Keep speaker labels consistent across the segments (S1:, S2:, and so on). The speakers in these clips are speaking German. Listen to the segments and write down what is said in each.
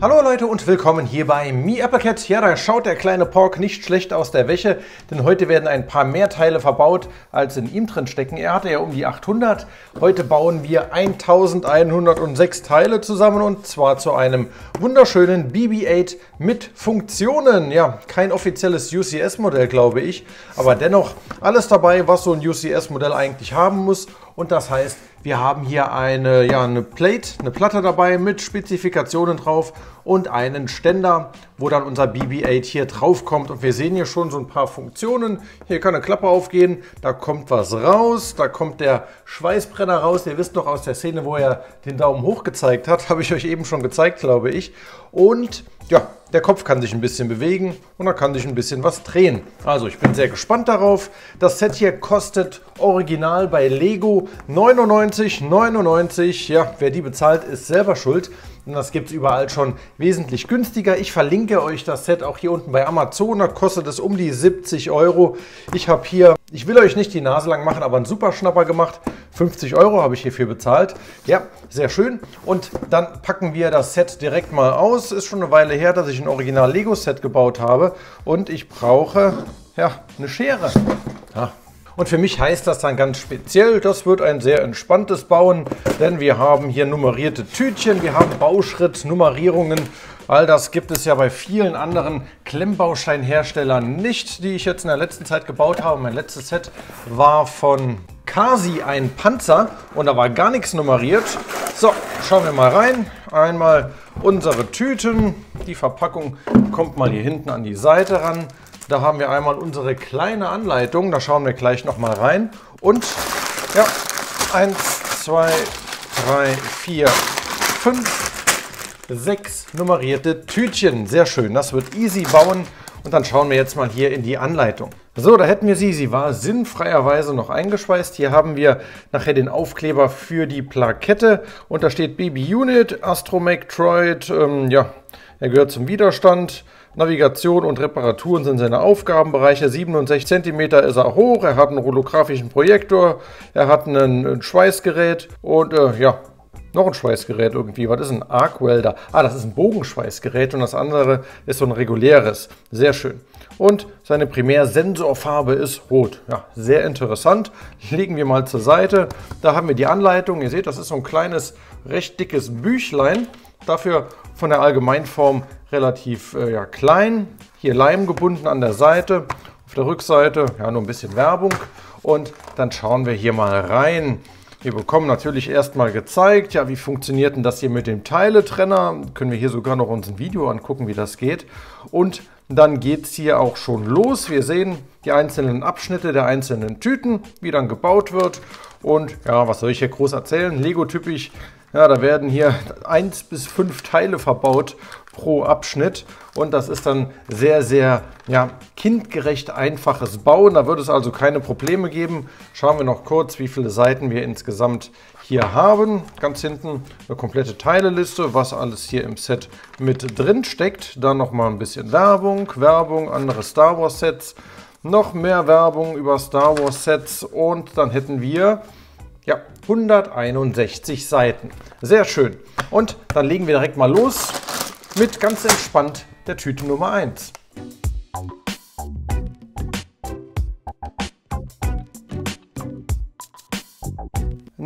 S1: Hallo Leute und willkommen hier bei MeAppleCat. Ja, da schaut der kleine Pork nicht schlecht aus der Wäsche, denn heute werden ein paar mehr Teile verbaut, als in ihm drin stecken. Er hatte ja um die 800. Heute bauen wir 1106 Teile zusammen und zwar zu einem wunderschönen BB-8 mit Funktionen. Ja, kein offizielles UCS-Modell, glaube ich, aber dennoch alles dabei, was so ein UCS-Modell eigentlich haben muss. Und das heißt, wir haben hier eine, ja, eine Plate, eine Platte dabei mit Spezifikationen drauf und einen Ständer, wo dann unser BB-8 hier drauf kommt. Und wir sehen hier schon so ein paar Funktionen. Hier kann eine Klappe aufgehen, da kommt was raus, da kommt der Schweißbrenner raus. Ihr wisst noch aus der Szene, wo er den Daumen hoch gezeigt hat, habe ich euch eben schon gezeigt, glaube ich. Und ja, der Kopf kann sich ein bisschen bewegen und er kann sich ein bisschen was drehen. Also ich bin sehr gespannt darauf. Das Set hier kostet original bei Lego 99,99. Ja, wer die bezahlt, ist selber schuld. Das gibt es überall schon wesentlich günstiger. Ich verlinke euch das Set auch hier unten bei Amazon. Da kostet es um die 70 Euro. Ich habe hier, ich will euch nicht die Nase lang machen, aber einen super Schnapper gemacht. 50 Euro habe ich hierfür bezahlt. Ja, sehr schön. Und dann packen wir das Set direkt mal aus. Ist schon eine Weile her, dass ich ein Original Lego Set gebaut habe. Und ich brauche, ja, eine Schere. Ja, und für mich heißt das dann ganz speziell, das wird ein sehr entspanntes Bauen, denn wir haben hier nummerierte Tütchen, wir haben Bauschritt-Nummerierungen. All das gibt es ja bei vielen anderen Klemmbausteinherstellern nicht, die ich jetzt in der letzten Zeit gebaut habe. Mein letztes Set war von Kasi ein Panzer und da war gar nichts nummeriert. So, schauen wir mal rein. Einmal unsere Tüten. Die Verpackung kommt mal hier hinten an die Seite ran. Da haben wir einmal unsere kleine Anleitung, da schauen wir gleich noch mal rein. Und ja, 1, 2, 3, 4, 5, 6 nummerierte Tütchen. Sehr schön, das wird easy bauen. Und dann schauen wir jetzt mal hier in die Anleitung. So, da hätten wir sie. Sie war sinnfreierweise noch eingeschweißt. Hier haben wir nachher den Aufkleber für die Plakette. Und da steht Baby Unit, Astromech Droid. Ähm, ja, er gehört zum Widerstand. Navigation und Reparaturen sind seine Aufgabenbereiche. 67 cm ist er hoch, er hat einen holographischen Projektor, er hat ein Schweißgerät und äh, ja, noch ein Schweißgerät irgendwie. Was ist ein Arc Welder? Ah, das ist ein Bogenschweißgerät und das andere ist so ein reguläres. Sehr schön. Und seine Primärsensorfarbe ist rot. Ja, sehr interessant. Legen wir mal zur Seite. Da haben wir die Anleitung. Ihr seht, das ist so ein kleines, recht dickes Büchlein. Dafür von der Allgemeinform relativ äh, ja, klein. Hier Leim gebunden an der Seite. Auf der Rückseite ja nur ein bisschen Werbung. Und dann schauen wir hier mal rein. Wir bekommen natürlich erstmal gezeigt, ja, wie funktioniert denn das hier mit dem Teiletrenner. Können wir hier sogar noch uns ein Video angucken, wie das geht. Und dann geht es hier auch schon los. Wir sehen die einzelnen Abschnitte der einzelnen Tüten, wie dann gebaut wird. Und ja, was soll ich hier groß erzählen? Lego-typisch ja, da werden hier 1 bis 5 Teile verbaut pro Abschnitt und das ist dann sehr, sehr ja, kindgerecht einfaches Bauen. Da wird es also keine Probleme geben. Schauen wir noch kurz, wie viele Seiten wir insgesamt hier haben. Ganz hinten eine komplette Teileliste, was alles hier im Set mit drin steckt. Dann nochmal ein bisschen Werbung, Werbung, andere Star Wars Sets, noch mehr Werbung über Star Wars Sets und dann hätten wir ja, 161 Seiten. Sehr schön. Und dann legen wir direkt mal los mit ganz entspannt der Tüte Nummer 1.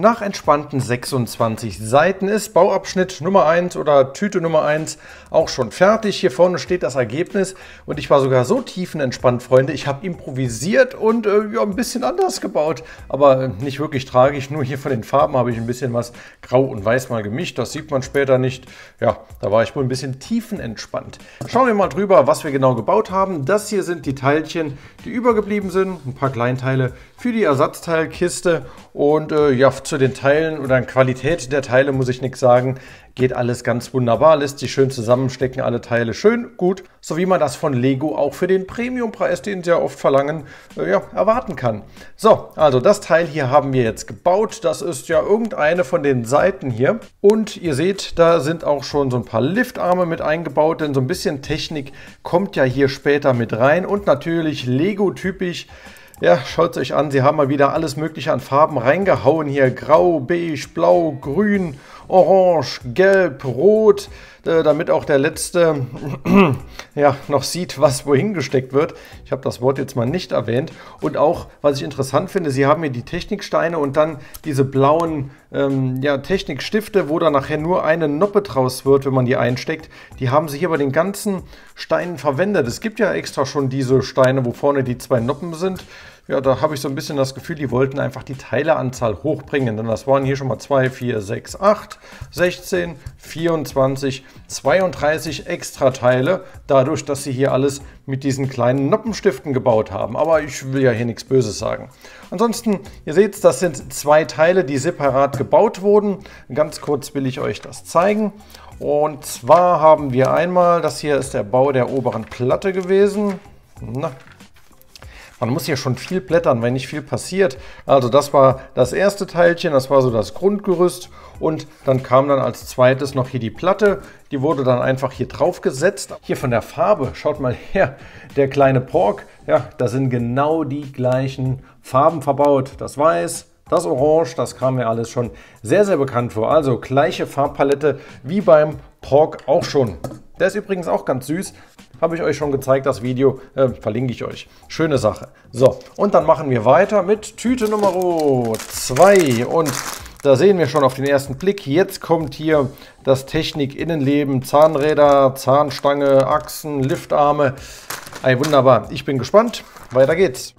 S1: Nach entspannten 26 Seiten ist Bauabschnitt Nummer 1 oder Tüte Nummer 1 auch schon fertig. Hier vorne steht das Ergebnis und ich war sogar so tiefenentspannt, Freunde. Ich habe improvisiert und äh, ja, ein bisschen anders gebaut, aber nicht wirklich tragisch. Nur hier von den Farben habe ich ein bisschen was grau und weiß mal gemischt. Das sieht man später nicht. Ja, da war ich wohl ein bisschen tiefenentspannt. Schauen wir mal drüber, was wir genau gebaut haben. Das hier sind die Teilchen, die übergeblieben sind. Ein paar Kleinteile für die Ersatzteilkiste und äh, ja, zu den Teilen oder Qualität der Teile muss ich nichts sagen. Geht alles ganz wunderbar, lässt sich schön zusammenstecken, alle Teile schön, gut. So wie man das von Lego auch für den Premiumpreis, den sie ja oft verlangen, äh, ja, erwarten kann. So, also das Teil hier haben wir jetzt gebaut. Das ist ja irgendeine von den Seiten hier. Und ihr seht, da sind auch schon so ein paar Liftarme mit eingebaut, denn so ein bisschen Technik kommt ja hier später mit rein. Und natürlich Lego-typisch ja, schaut euch an, sie haben mal wieder alles mögliche an Farben reingehauen hier. Grau, beige, blau, grün orange, gelb, rot, damit auch der Letzte ja, noch sieht, was wohin gesteckt wird. Ich habe das Wort jetzt mal nicht erwähnt. Und auch, was ich interessant finde, Sie haben hier die Techniksteine und dann diese blauen ähm, ja, Technikstifte, wo dann nachher nur eine Noppe draus wird, wenn man die einsteckt. Die haben Sie hier bei den ganzen Steinen verwendet. Es gibt ja extra schon diese Steine, wo vorne die zwei Noppen sind. Ja, da habe ich so ein bisschen das Gefühl, die wollten einfach die Teileanzahl hochbringen. Denn das waren hier schon mal 2, 4, 6, 8, 16, 24, 32 extra Teile. Dadurch, dass sie hier alles mit diesen kleinen Noppenstiften gebaut haben. Aber ich will ja hier nichts Böses sagen. Ansonsten, ihr seht, das sind zwei Teile, die separat gebaut wurden. Ganz kurz will ich euch das zeigen. Und zwar haben wir einmal, das hier ist der Bau der oberen Platte gewesen. Na, man muss hier schon viel blättern, wenn nicht viel passiert. Also das war das erste Teilchen, das war so das Grundgerüst und dann kam dann als zweites noch hier die Platte. Die wurde dann einfach hier drauf gesetzt. Hier von der Farbe, schaut mal her, der kleine Pork, ja, da sind genau die gleichen Farben verbaut. Das Weiß, das Orange, das kam mir alles schon sehr, sehr bekannt vor. Also gleiche Farbpalette wie beim Pork auch schon. Der ist übrigens auch ganz süß. Habe ich euch schon gezeigt, das Video, äh, verlinke ich euch. Schöne Sache. So, und dann machen wir weiter mit Tüte Nummer 2. Und da sehen wir schon auf den ersten Blick, jetzt kommt hier das Technik-Innenleben, Zahnräder, Zahnstange, Achsen, Liftarme. Ey, wunderbar. Ich bin gespannt. Weiter geht's.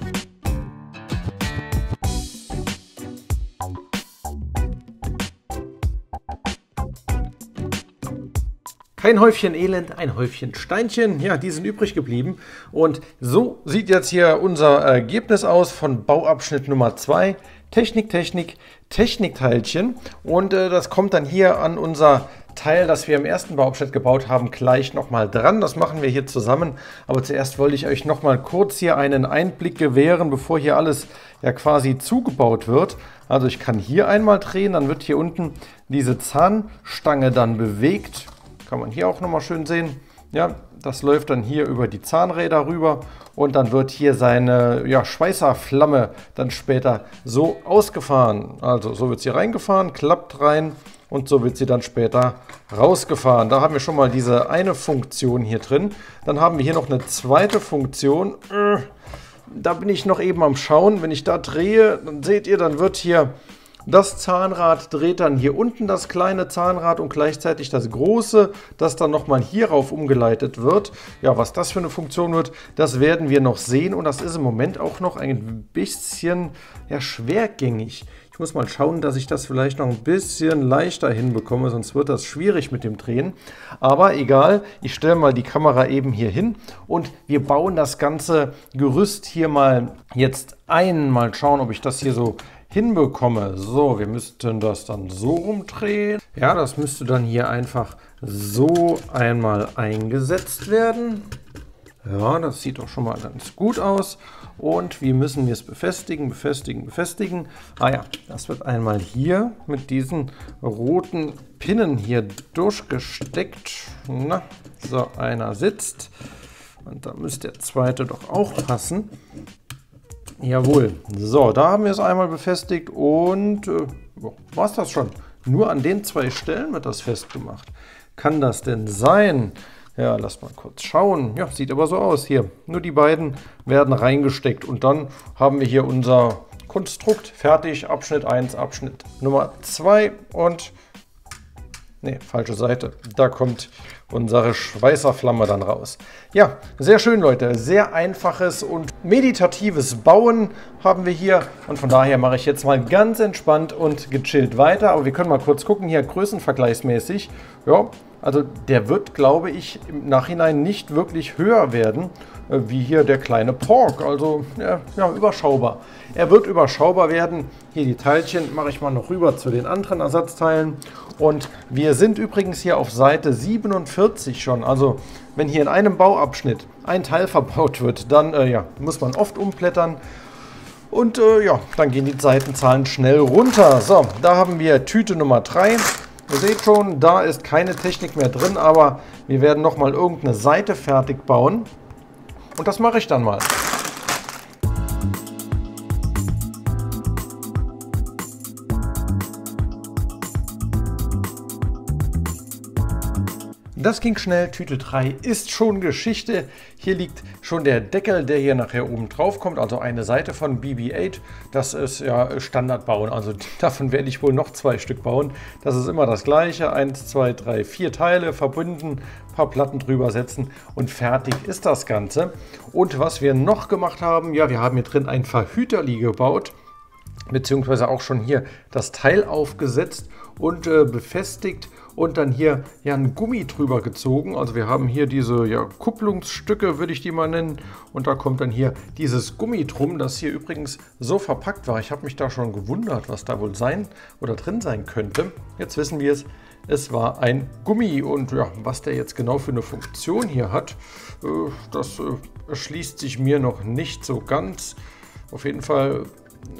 S1: Kein Häufchen Elend, ein Häufchen Steinchen. Ja, die sind übrig geblieben. Und so sieht jetzt hier unser Ergebnis aus von Bauabschnitt Nummer 2. Technik, Technik, Technikteilchen. Und äh, das kommt dann hier an unser Teil, das wir im ersten Bauabschnitt gebaut haben, gleich nochmal dran. Das machen wir hier zusammen. Aber zuerst wollte ich euch nochmal kurz hier einen Einblick gewähren, bevor hier alles ja quasi zugebaut wird. Also ich kann hier einmal drehen, dann wird hier unten diese Zahnstange dann bewegt. Kann man hier auch nochmal schön sehen. Ja, das läuft dann hier über die Zahnräder rüber und dann wird hier seine ja, Schweißerflamme dann später so ausgefahren. Also so wird sie reingefahren, klappt rein und so wird sie dann später rausgefahren. Da haben wir schon mal diese eine Funktion hier drin. Dann haben wir hier noch eine zweite Funktion. Äh, da bin ich noch eben am Schauen. Wenn ich da drehe, dann seht ihr, dann wird hier das Zahnrad dreht dann hier unten das kleine Zahnrad und gleichzeitig das große, das dann nochmal hierauf umgeleitet wird. Ja, was das für eine Funktion wird, das werden wir noch sehen und das ist im Moment auch noch ein bisschen ja, schwergängig. Ich muss mal schauen, dass ich das vielleicht noch ein bisschen leichter hinbekomme, sonst wird das schwierig mit dem Drehen. Aber egal, ich stelle mal die Kamera eben hier hin und wir bauen das ganze Gerüst hier mal jetzt ein. Mal schauen, ob ich das hier so hinbekomme. So, wir müssten das dann so rumdrehen. Ja, das müsste dann hier einfach so einmal eingesetzt werden. Ja, das sieht doch schon mal ganz gut aus. Und wie müssen wir es befestigen, befestigen, befestigen? Ah ja, das wird einmal hier mit diesen roten Pinnen hier durchgesteckt. Na, so, einer sitzt. Und da müsste der zweite doch auch passen. Jawohl. So, da haben wir es einmal befestigt und äh, war es das schon. Nur an den zwei Stellen wird das festgemacht. Kann das denn sein? Ja, lasst mal kurz schauen. Ja, sieht aber so aus hier. Nur die beiden werden reingesteckt und dann haben wir hier unser Konstrukt fertig. Abschnitt 1, Abschnitt Nummer 2 und Ne, falsche Seite. Da kommt unsere Schweißerflamme dann raus. Ja, sehr schön, Leute. Sehr einfaches und meditatives Bauen haben wir hier. Und von daher mache ich jetzt mal ganz entspannt und gechillt weiter. Aber wir können mal kurz gucken, hier größenvergleichsmäßig. Ja, also der wird, glaube ich, im Nachhinein nicht wirklich höher werden, äh, wie hier der kleine Pork. Also ja, ja, überschaubar. Er wird überschaubar werden. Hier die Teilchen mache ich mal noch rüber zu den anderen Ersatzteilen. Und wir sind übrigens hier auf Seite 47 schon. Also wenn hier in einem Bauabschnitt ein Teil verbaut wird, dann äh, ja, muss man oft umblättern. Und äh, ja, dann gehen die Seitenzahlen schnell runter. So, da haben wir Tüte Nummer 3. Ihr seht schon, da ist keine Technik mehr drin, aber wir werden nochmal irgendeine Seite fertig bauen. Und das mache ich dann mal. Das ging schnell. Tüte 3 ist schon Geschichte. Hier liegt schon der Deckel, der hier nachher oben drauf kommt. Also eine Seite von BB-8. Das ist ja Standardbauen. Also davon werde ich wohl noch zwei Stück bauen. Das ist immer das gleiche. Eins, zwei, drei, vier Teile verbunden, ein paar Platten drüber setzen und fertig ist das Ganze. Und was wir noch gemacht haben, ja, wir haben hier drin ein Verhüterli gebaut beziehungsweise auch schon hier das Teil aufgesetzt und äh, befestigt und dann hier ja ein Gummi drüber gezogen. Also wir haben hier diese ja, Kupplungsstücke, würde ich die mal nennen. Und da kommt dann hier dieses Gummi drum, das hier übrigens so verpackt war. Ich habe mich da schon gewundert, was da wohl sein oder drin sein könnte. Jetzt wissen wir es. Es war ein Gummi und ja, was der jetzt genau für eine Funktion hier hat, äh, das äh, erschließt sich mir noch nicht so ganz. Auf jeden Fall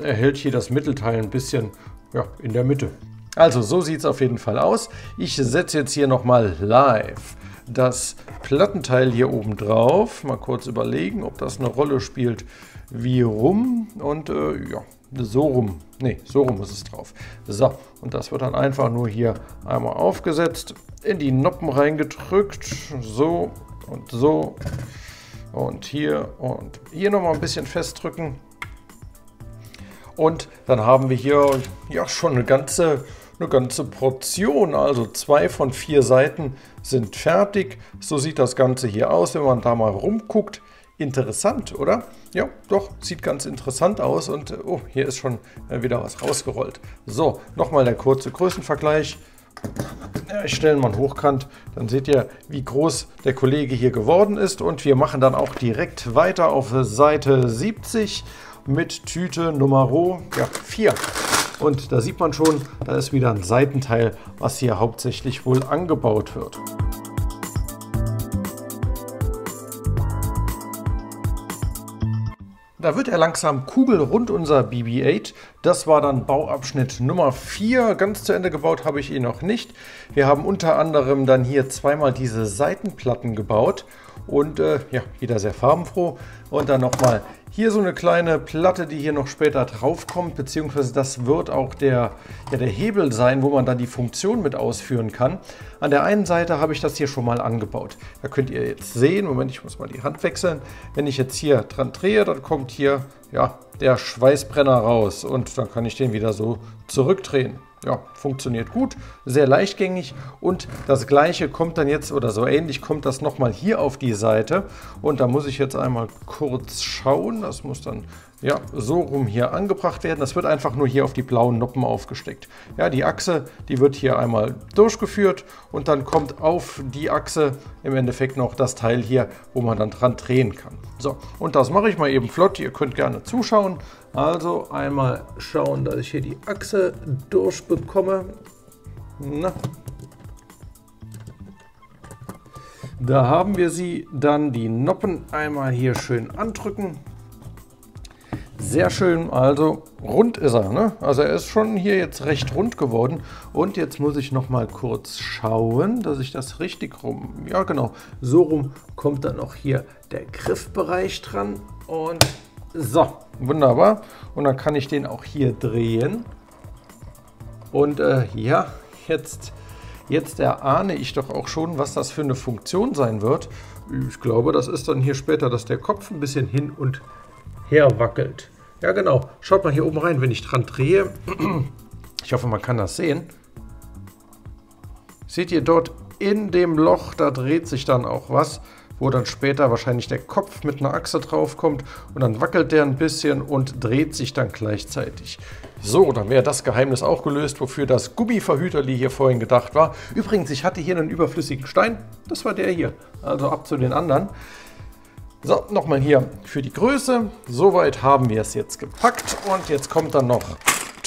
S1: erhält hier das Mittelteil ein bisschen ja, in der Mitte. Also so sieht es auf jeden Fall aus. Ich setze jetzt hier nochmal live das Plattenteil hier oben drauf. Mal kurz überlegen, ob das eine Rolle spielt. Wie rum und äh, ja, so rum. Ne, so rum ist es drauf. So, und das wird dann einfach nur hier einmal aufgesetzt, in die Noppen reingedrückt. So und so. Und hier und hier nochmal ein bisschen festdrücken. Und dann haben wir hier ja schon eine ganze, eine ganze Portion. Also zwei von vier Seiten sind fertig. So sieht das Ganze hier aus, wenn man da mal rumguckt. Interessant, oder? Ja, doch, sieht ganz interessant aus. Und oh, hier ist schon wieder was rausgerollt. So, nochmal der kurze Größenvergleich. Ich stelle mal hochkant, dann seht ihr, wie groß der Kollege hier geworden ist. Und wir machen dann auch direkt weiter auf Seite 70 mit Tüte Nummer ja, 4. Und da sieht man schon, da ist wieder ein Seitenteil, was hier hauptsächlich wohl angebaut wird. Da wird er langsam kugelrund, unser BB-8. Das war dann Bauabschnitt Nummer 4. Ganz zu Ende gebaut habe ich ihn noch nicht. Wir haben unter anderem dann hier zweimal diese Seitenplatten gebaut. Und äh, ja, wieder sehr farbenfroh. Und dann nochmal hier so eine kleine Platte, die hier noch später drauf kommt, beziehungsweise das wird auch der, ja, der Hebel sein, wo man dann die Funktion mit ausführen kann. An der einen Seite habe ich das hier schon mal angebaut. Da könnt ihr jetzt sehen, Moment, ich muss mal die Hand wechseln. Wenn ich jetzt hier dran drehe, dann kommt hier ja, der Schweißbrenner raus und dann kann ich den wieder so zurückdrehen ja, funktioniert gut, sehr leichtgängig und das gleiche kommt dann jetzt oder so ähnlich kommt das nochmal hier auf die Seite. Und da muss ich jetzt einmal kurz schauen, das muss dann ja, so rum hier angebracht werden. Das wird einfach nur hier auf die blauen Noppen aufgesteckt. Ja, die Achse, die wird hier einmal durchgeführt und dann kommt auf die Achse im Endeffekt noch das Teil hier, wo man dann dran drehen kann. So, und das mache ich mal eben flott. Ihr könnt gerne zuschauen. Also einmal schauen, dass ich hier die Achse durchbekomme. Na. Da haben wir sie. Dann die Noppen einmal hier schön andrücken. Sehr schön, also rund ist er. Ne? Also er ist schon hier jetzt recht rund geworden. Und jetzt muss ich noch mal kurz schauen, dass ich das richtig rum... Ja genau, so rum kommt dann auch hier der Griffbereich dran. Und so, wunderbar. Und dann kann ich den auch hier drehen. Und äh, ja, jetzt, jetzt erahne ich doch auch schon, was das für eine Funktion sein wird. Ich glaube, das ist dann hier später, dass der Kopf ein bisschen hin und herwackelt. Ja, genau. Schaut mal hier oben rein, wenn ich dran drehe. Ich hoffe, man kann das sehen. Seht ihr dort in dem Loch, da dreht sich dann auch was, wo dann später wahrscheinlich der Kopf mit einer Achse drauf kommt und dann wackelt der ein bisschen und dreht sich dann gleichzeitig. So, dann wäre das Geheimnis auch gelöst, wofür das Gummiverhüterli hier vorhin gedacht war. Übrigens, ich hatte hier einen überflüssigen Stein. Das war der hier. Also ab zu den anderen. So, nochmal hier für die Größe. Soweit haben wir es jetzt gepackt und jetzt kommt dann noch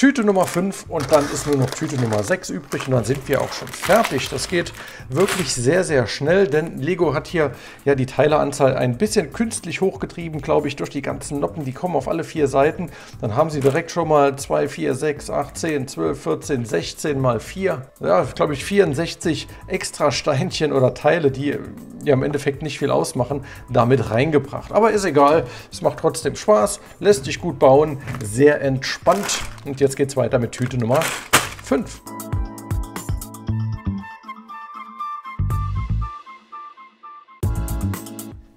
S1: Tüte Nummer 5 und dann ist nur noch Tüte Nummer 6 übrig und dann sind wir auch schon fertig. Das geht wirklich sehr, sehr schnell, denn Lego hat hier ja die Teileanzahl ein bisschen künstlich hochgetrieben, glaube ich, durch die ganzen Noppen. Die kommen auf alle vier Seiten. Dann haben sie direkt schon mal 2, 4, 6, 8, 10, 12, 14, 16 mal 4. Ja, glaube ich, 64 extra Steinchen oder Teile, die ja im Endeffekt nicht viel ausmachen, damit reingebracht. Aber ist egal, es macht trotzdem Spaß, lässt sich gut bauen, sehr entspannt. Und jetzt geht's weiter mit Tüte Nummer 5.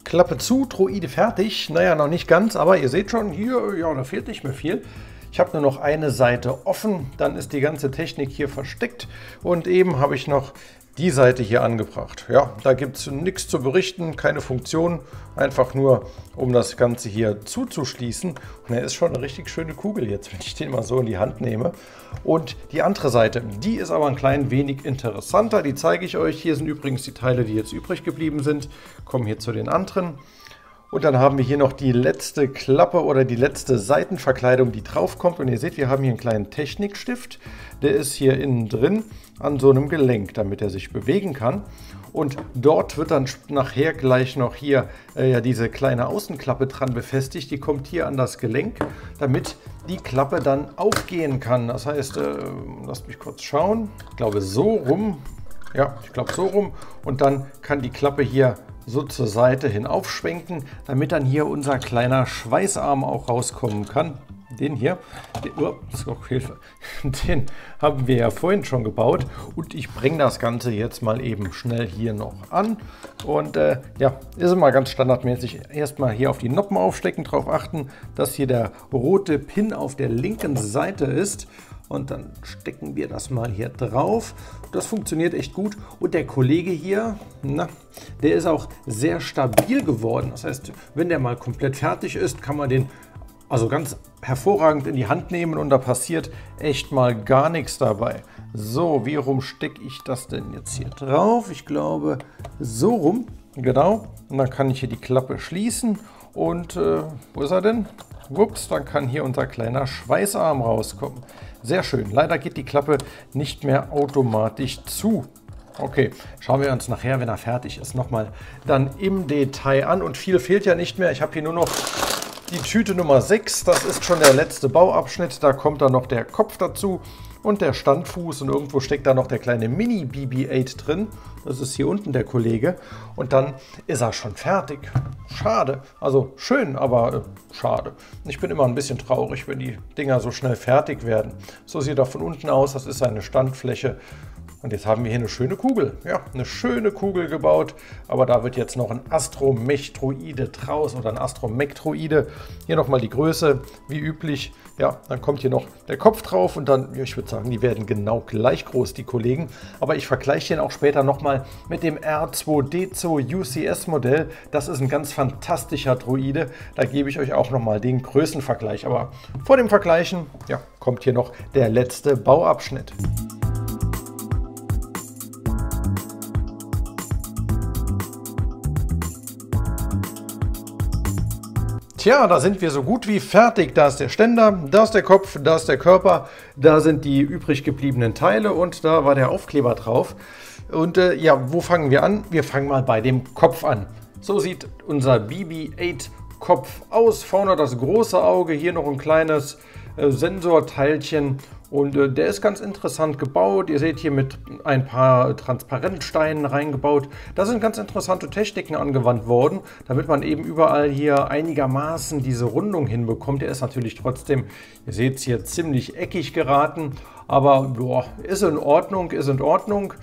S1: Klappe zu, Droide fertig. Naja, noch nicht ganz, aber ihr seht schon, hier, ja, da fehlt nicht mehr viel. Ich habe nur noch eine Seite offen, dann ist die ganze Technik hier versteckt und eben habe ich noch die Seite hier angebracht. Ja, da gibt es nichts zu berichten, keine Funktion, einfach nur, um das Ganze hier zuzuschließen. Und er ist schon eine richtig schöne Kugel jetzt, wenn ich den mal so in die Hand nehme. Und die andere Seite, die ist aber ein klein wenig interessanter, die zeige ich euch. Hier sind übrigens die Teile, die jetzt übrig geblieben sind. Kommen hier zu den anderen. Und dann haben wir hier noch die letzte Klappe oder die letzte Seitenverkleidung, die drauf kommt. Und ihr seht, wir haben hier einen kleinen Technikstift. Der ist hier innen drin an so einem Gelenk, damit er sich bewegen kann. Und dort wird dann nachher gleich noch hier äh, ja, diese kleine Außenklappe dran befestigt. Die kommt hier an das Gelenk, damit die Klappe dann aufgehen kann. Das heißt, äh, lasst mich kurz schauen. Ich glaube so rum. Ja, ich glaube so rum. Und dann kann die Klappe hier so zur Seite hin aufschwenken, damit dann hier unser kleiner Schweißarm auch rauskommen kann. Den hier, den, oh, ist auch Hilfe, den haben wir ja vorhin schon gebaut. Und ich bringe das Ganze jetzt mal eben schnell hier noch an. Und äh, ja, ist immer ganz standardmäßig. Erstmal hier auf die Noppen aufstecken, darauf achten, dass hier der rote Pin auf der linken Seite ist und dann stecken wir das mal hier drauf. Das funktioniert echt gut. Und der Kollege hier, na, der ist auch sehr stabil geworden. Das heißt, wenn der mal komplett fertig ist, kann man den also ganz hervorragend in die Hand nehmen und da passiert echt mal gar nichts dabei. So, wie rum stecke ich das denn jetzt hier drauf? Ich glaube, so rum, genau. Und dann kann ich hier die Klappe schließen und äh, wo ist er denn? Ups, dann kann hier unser kleiner Schweißarm rauskommen. Sehr schön. Leider geht die Klappe nicht mehr automatisch zu. Okay, schauen wir uns nachher, wenn er fertig ist, nochmal dann im Detail an. Und viel fehlt ja nicht mehr. Ich habe hier nur noch die Tüte Nummer 6. Das ist schon der letzte Bauabschnitt. Da kommt dann noch der Kopf dazu und der Standfuß. Und irgendwo steckt da noch der kleine Mini BB-8 drin. Das ist hier unten der Kollege. Und dann ist er schon fertig. Schade. Also schön, aber äh, schade. Ich bin immer ein bisschen traurig, wenn die Dinger so schnell fertig werden. So sieht er von unten aus. Das ist eine Standfläche. Und jetzt haben wir hier eine schöne Kugel. Ja, eine schöne Kugel gebaut. Aber da wird jetzt noch ein Astromechtroide draus oder ein Astromektroide. Hier nochmal die Größe, wie üblich. Ja, dann kommt hier noch der Kopf drauf und dann, ich würde sagen, die werden genau gleich groß, die Kollegen. Aber ich vergleiche den auch später nochmal mit dem R2D2 UCS Modell. Das ist ein ganz fantastischer Droide. Da gebe ich euch auch nochmal den Größenvergleich. Aber vor dem Vergleichen, ja, kommt hier noch der letzte Bauabschnitt. Tja, da sind wir so gut wie fertig. Da ist der Ständer, da ist der Kopf, da ist der Körper, da sind die übrig gebliebenen Teile und da war der Aufkleber drauf. Und äh, ja, wo fangen wir an? Wir fangen mal bei dem Kopf an. So sieht unser BB-8 Kopf aus. Vorne das große Auge, hier noch ein kleines äh, Sensorteilchen und äh, der ist ganz interessant gebaut. Ihr seht hier mit ein paar Transparentsteinen reingebaut. Da sind ganz interessante Techniken angewandt worden, damit man eben überall hier einigermaßen diese Rundung hinbekommt. Der ist natürlich trotzdem, ihr seht es hier, ziemlich eckig geraten. Aber boah, ist in Ordnung, ist in Ordnung.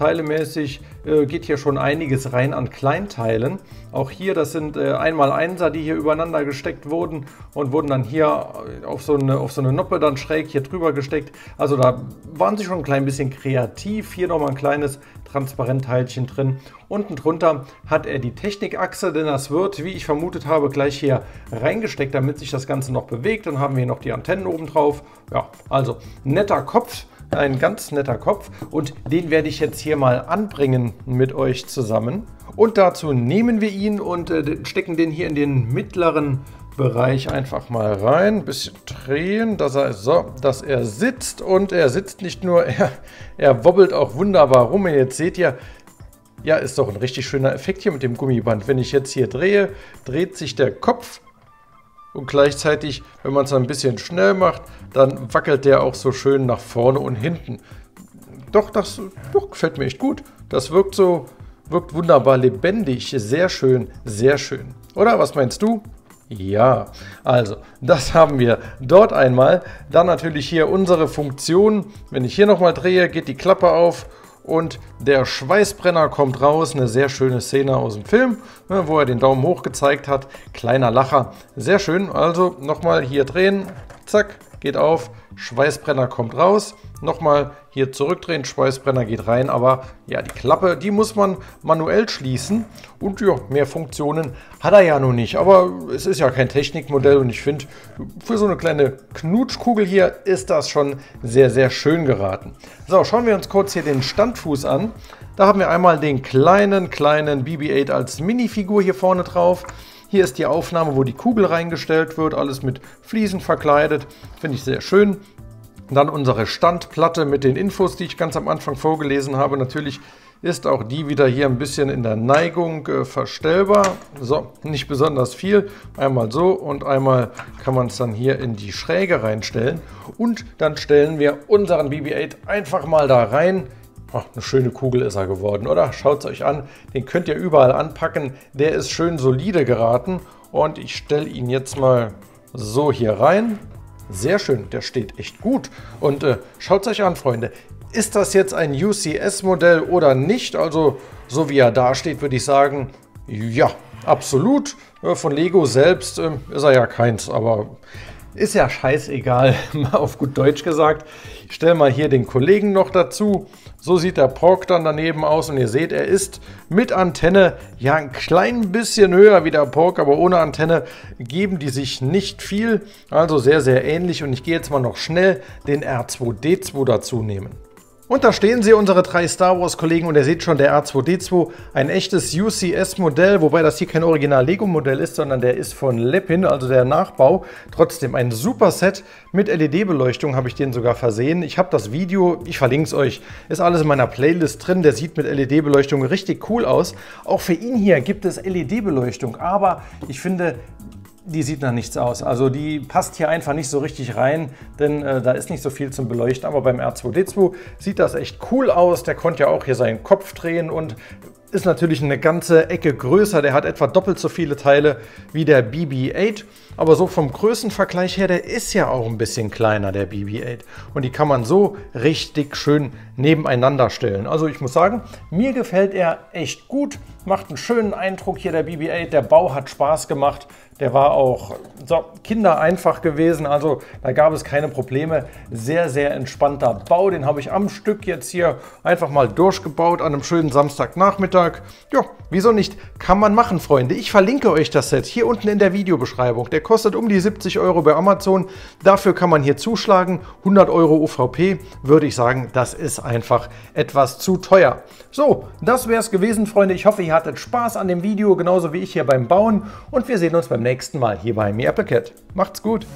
S1: Teilemäßig äh, geht hier schon einiges rein an Kleinteilen. Auch hier, das sind äh, einmal Einser, die hier übereinander gesteckt wurden und wurden dann hier auf so, eine, auf so eine Noppe dann schräg hier drüber gesteckt. Also da waren sie schon ein klein bisschen kreativ. Hier nochmal ein kleines Transparentteilchen drin. Unten drunter hat er die Technikachse, denn das wird, wie ich vermutet habe, gleich hier reingesteckt, damit sich das Ganze noch bewegt. Dann haben wir hier noch die Antennen oben drauf. Ja, also netter Kopf. Ein ganz netter Kopf und den werde ich jetzt hier mal anbringen mit euch zusammen. Und dazu nehmen wir ihn und äh, stecken den hier in den mittleren Bereich einfach mal rein. Ein bisschen drehen, dass er, so, dass er sitzt. Und er sitzt nicht nur, er, er wobbelt auch wunderbar rum. Jetzt seht ihr, ja, ist doch ein richtig schöner Effekt hier mit dem Gummiband. Wenn ich jetzt hier drehe, dreht sich der Kopf und gleichzeitig, wenn man es ein bisschen schnell macht, dann wackelt der auch so schön nach vorne und hinten. Doch, das doch, gefällt mir echt gut. Das wirkt so, wirkt wunderbar lebendig. Sehr schön, sehr schön. Oder was meinst du? Ja, also das haben wir dort einmal. Dann natürlich hier unsere Funktion. Wenn ich hier nochmal drehe, geht die Klappe auf und der Schweißbrenner kommt raus. Eine sehr schöne Szene aus dem Film, ne, wo er den Daumen hoch gezeigt hat. Kleiner Lacher. Sehr schön. Also nochmal hier drehen. Zack, geht auf. Schweißbrenner kommt raus. Nochmal hier zurückdrehen, Schweißbrenner geht rein, aber ja, die Klappe, die muss man manuell schließen und ja, mehr Funktionen hat er ja noch nicht, aber es ist ja kein Technikmodell und ich finde, für so eine kleine Knutschkugel hier ist das schon sehr, sehr schön geraten. So, schauen wir uns kurz hier den Standfuß an. Da haben wir einmal den kleinen, kleinen BB-8 als Minifigur hier vorne drauf. Hier ist die Aufnahme, wo die Kugel reingestellt wird, alles mit Fliesen verkleidet. Finde ich sehr schön. Dann unsere Standplatte mit den Infos, die ich ganz am Anfang vorgelesen habe. Natürlich ist auch die wieder hier ein bisschen in der Neigung äh, verstellbar. So, nicht besonders viel. Einmal so und einmal kann man es dann hier in die Schräge reinstellen. Und dann stellen wir unseren BB-8 einfach mal da rein. Ach, eine schöne Kugel ist er geworden, oder? Schaut es euch an. Den könnt ihr überall anpacken. Der ist schön solide geraten. Und ich stelle ihn jetzt mal so hier rein. Sehr schön, der steht echt gut. Und äh, schaut es euch an, Freunde. Ist das jetzt ein UCS-Modell oder nicht? Also, so wie er da steht, würde ich sagen, ja, absolut. Äh, von Lego selbst äh, ist er ja keins, aber ist ja scheißegal, mal auf gut Deutsch gesagt. Ich stelle mal hier den Kollegen noch dazu. So sieht der Pork dann daneben aus und ihr seht, er ist mit Antenne ja ein klein bisschen höher wie der Pork, aber ohne Antenne geben die sich nicht viel. Also sehr, sehr ähnlich und ich gehe jetzt mal noch schnell den R2D2 dazu nehmen. Und da stehen sie, unsere drei Star Wars Kollegen, und ihr seht schon, der R2D2, ein echtes UCS-Modell, wobei das hier kein Original-Lego-Modell ist, sondern der ist von Lepin, also der Nachbau. Trotzdem ein super Set mit LED-Beleuchtung habe ich den sogar versehen. Ich habe das Video, ich verlinke es euch, ist alles in meiner Playlist drin. Der sieht mit LED-Beleuchtung richtig cool aus. Auch für ihn hier gibt es LED-Beleuchtung, aber ich finde, die sieht nach nichts aus. Also die passt hier einfach nicht so richtig rein, denn äh, da ist nicht so viel zum Beleuchten. Aber beim R2D2 sieht das echt cool aus. Der konnte ja auch hier seinen Kopf drehen und ist natürlich eine ganze Ecke größer. Der hat etwa doppelt so viele Teile wie der BB-8. Aber so vom Größenvergleich her, der ist ja auch ein bisschen kleiner, der BB-8. Und die kann man so richtig schön nebeneinander stellen. Also ich muss sagen, mir gefällt er echt gut. Macht einen schönen Eindruck hier, der BB-8. Der Bau hat Spaß gemacht. Der war auch so, kindereinfach gewesen, also da gab es keine Probleme. Sehr, sehr entspannter Bau. Den habe ich am Stück jetzt hier einfach mal durchgebaut an einem schönen Samstagnachmittag. Ja, wieso nicht? Kann man machen, Freunde. Ich verlinke euch das Set hier unten in der Videobeschreibung. Der kostet um die 70 Euro bei Amazon. Dafür kann man hier zuschlagen. 100 Euro UVP würde ich sagen, das ist einfach etwas zu teuer. So, das wäre es gewesen, Freunde. Ich hoffe, ihr hattet Spaß an dem Video, genauso wie ich hier beim Bauen. Und wir sehen uns beim nächsten Mal hier bei Me Apple Cat. Macht's gut!